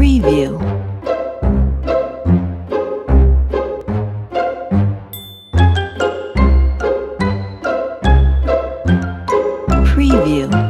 Preview. Preview.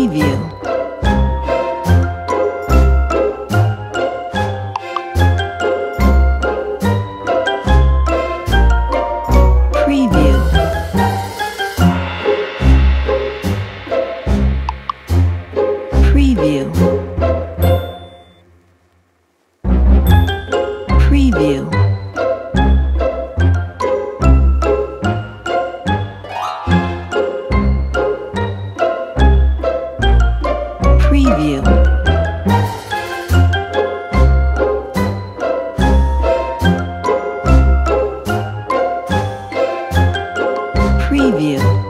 Bayview. Preview. Preview. preview. Preview.